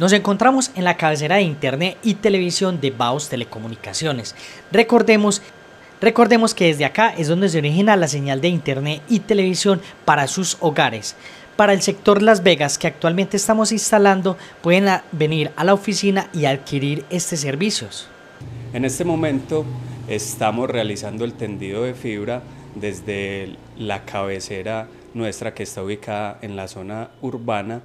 Nos encontramos en la cabecera de Internet y Televisión de Baos Telecomunicaciones. Recordemos, recordemos que desde acá es donde se origina la señal de Internet y Televisión para sus hogares. Para el sector Las Vegas que actualmente estamos instalando, pueden venir a la oficina y adquirir estos servicios. En este momento estamos realizando el tendido de fibra desde la cabecera nuestra que está ubicada en la zona urbana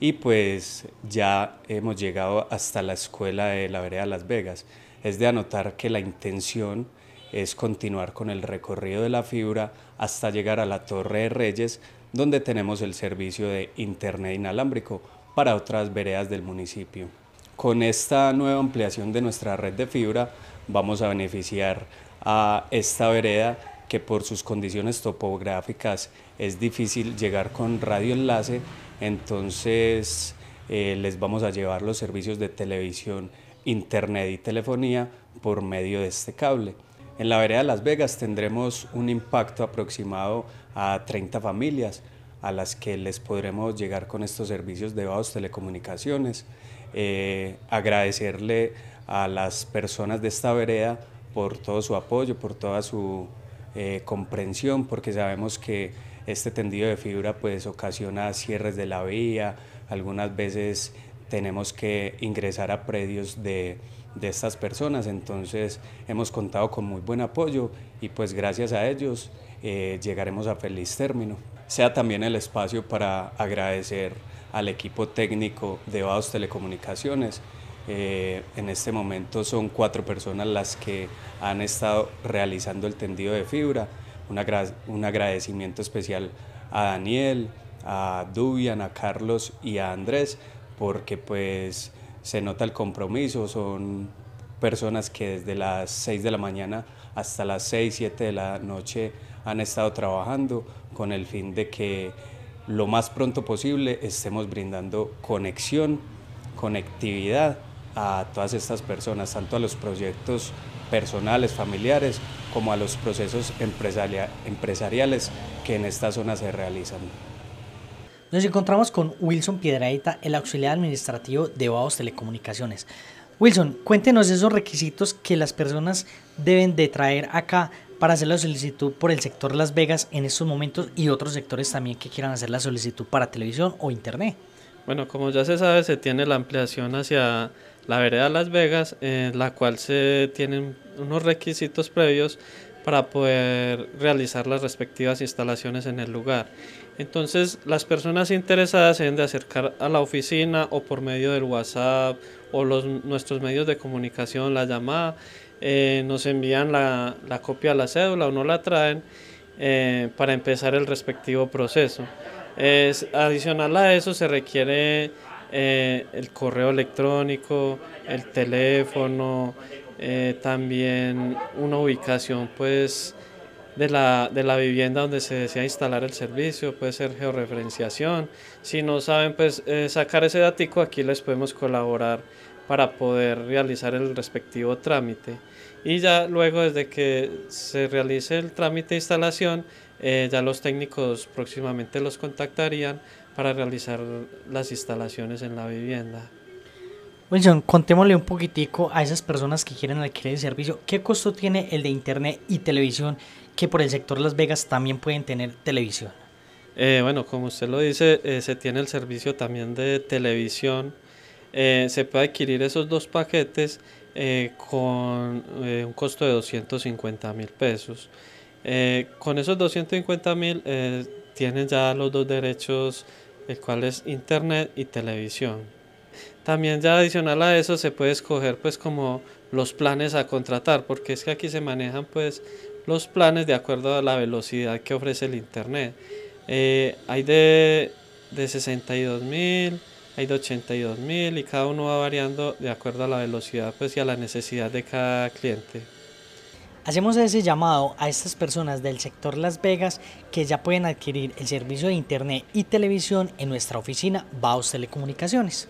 y pues ya hemos llegado hasta la escuela de la vereda Las Vegas. Es de anotar que la intención es continuar con el recorrido de la fibra hasta llegar a la Torre de Reyes, donde tenemos el servicio de Internet inalámbrico para otras veredas del municipio. Con esta nueva ampliación de nuestra red de fibra vamos a beneficiar a esta vereda que por sus condiciones topográficas es difícil llegar con radioenlace, entonces eh, les vamos a llevar los servicios de televisión, internet y telefonía por medio de este cable. En la vereda de Las Vegas tendremos un impacto aproximado a 30 familias a las que les podremos llegar con estos servicios de Baos Telecomunicaciones. Eh, agradecerle a las personas de esta vereda por todo su apoyo, por toda su eh, comprensión, porque sabemos que este tendido de fibra pues ocasiona cierres de la vía, algunas veces tenemos que ingresar a predios de, de estas personas, entonces hemos contado con muy buen apoyo y pues gracias a ellos eh, llegaremos a feliz término. Sea también el espacio para agradecer al equipo técnico de Baos Telecomunicaciones, eh, en este momento son cuatro personas las que han estado realizando el tendido de fibra. un agradecimiento especial a Daniel, a Dubian, a Carlos y a Andrés, porque pues se nota el compromiso, son personas que desde las 6 de la mañana hasta las 6, 7 de la noche han estado trabajando con el fin de que lo más pronto posible estemos brindando conexión, conectividad a todas estas personas, tanto a los proyectos personales, familiares, como a los procesos empresariales que en esta zona se realizan. Nos encontramos con Wilson Piedraita, el auxiliar administrativo de Baos Telecomunicaciones. Wilson, cuéntenos esos requisitos que las personas deben de traer acá para hacer la solicitud por el sector Las Vegas en estos momentos y otros sectores también que quieran hacer la solicitud para televisión o internet. Bueno, como ya se sabe, se tiene la ampliación hacia la vereda Las Vegas, en la cual se tienen unos requisitos previos para poder realizar las respectivas instalaciones en el lugar. Entonces, las personas interesadas deben de acercar a la oficina o por medio del WhatsApp o los, nuestros medios de comunicación, la llamada, eh, nos envían la, la, copia de la cédula o no la traen eh, para empezar el respectivo proceso. Adicional a eso se requiere eh, el correo electrónico, el teléfono, eh, también una ubicación pues de la, de la vivienda donde se desea instalar el servicio, puede ser georreferenciación. Si no saben pues eh, sacar ese datico, aquí les podemos colaborar para poder realizar el respectivo trámite. Y ya luego desde que se realice el trámite de instalación, ya los técnicos próximamente los contactarían para realizar las instalaciones en la vivienda. Wilson, contémosle un poquitico a esas personas que quieren adquirir el servicio. ¿Qué costo tiene el de internet y televisión que por el sector Las Vegas también pueden tener televisión? Eh, bueno, como usted lo dice, eh, se tiene el servicio también de televisión. Eh, se puede adquirir esos dos paquetes con un costo de 250 mil pesos. Con esos 250 mil tienen ya los dos derechos el cual es internet y televisión. También ya adicional a eso se puede escoger pues como los planes a contratar, porque es que aquí se manejan pues los planes de acuerdo a la velocidad que ofrece el internet. Eh, hay de, de 62 mil, hay de 82 mil y cada uno va variando de acuerdo a la velocidad pues y a la necesidad de cada cliente. Hacemos ese llamado a estas personas del sector Las Vegas que ya pueden adquirir el servicio de internet y televisión en nuestra oficina Baos Telecomunicaciones.